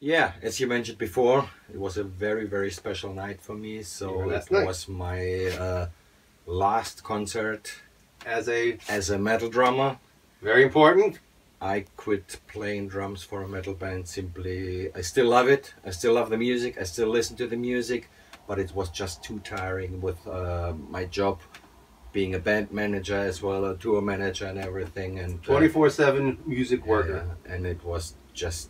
Yeah, as you mentioned before, it was a very, very special night for me. So it night. was my uh, last concert As a as a metal drummer. very important. I quit playing drums for a metal band simply. I still love it. I still love the music. I still listen to the music, but it was just too tiring with uh, my job, being a band manager as well, a tour manager and everything. And uh, Twenty four seven music worker. yeah, and it was just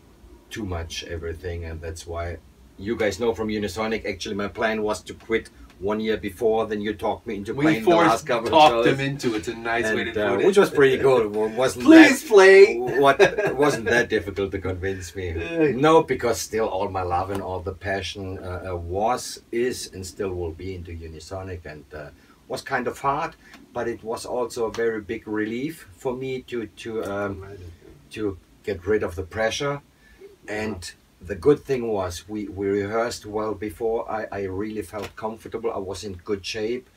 too much everything, and that's why you guys know from Unisonic. Actually, my plan was to quit one year before. Then you talked me into We playing the last couple of talked him into it. It's a nice way to and, do uh, it. which was pretty good. It wasn't Please that, play. what wasn't that difficult to convince me. No, because still all my love and all the passion uh, uh, was, is, and still will be into Unisonic, and uh, was kind of hard, but it was also a very big relief for me to to um, to get rid of the pressure. And the good thing was we, we rehearsed well before. I, I really felt comfortable. I was in good shape,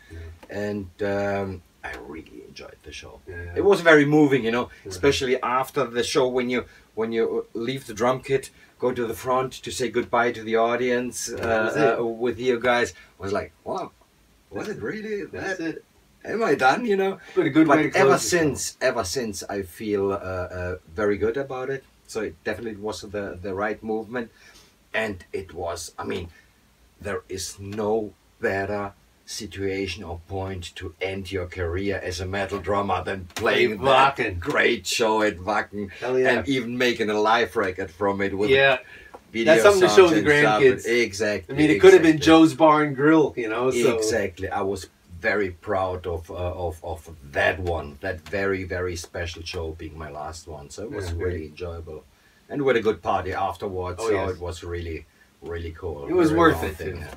and um, I really enjoyed the show. Yeah. It was very moving, you know, especially after the show when you when you leave the drum kit, go to the front to say goodbye to the audience uh, uh, with you guys. I was like, wow, was it really That's that? it. Am I done? You know. But a good but way to close ever since ever since i feel uh, uh, very good about it so it definitely was the the right movement and it was i mean there is no better situation or point to end your career as a metal drummer than playing that great show at Wacken yeah. and even making a live record from it with Yeah. That's something to show the and stuff. grandkids. exactly I mean, it could have been. Joe's Bar and Grill, you know. So Exactly. I was very proud of, uh, of of that one. That very very special show being my last one. So it was Yeah, great. really enjoyable, and with a good party afterwards. Oh, so yes. it was really really cool. It was worth it, thing, yeah.